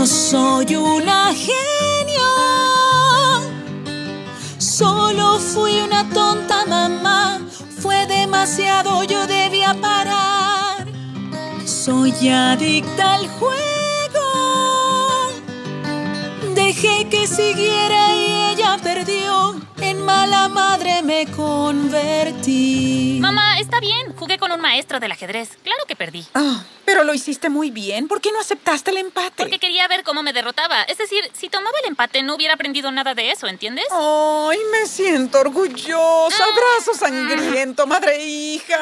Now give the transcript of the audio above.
No soy una genio. Solo fui una tonta mamá. Fue demasiado, yo debía parar. Soy adicta al juego. Dejé que siguiera me convertí. Mamá, está bien. Jugué con un maestro del ajedrez. Claro que perdí. Ah, pero lo hiciste muy bien. ¿Por qué no aceptaste el empate? Porque quería ver cómo me derrotaba. Es decir, si tomaba el empate no hubiera aprendido nada de eso, ¿entiendes? Ay, me siento orgullosa. Abrazo sangriento, madre e hija.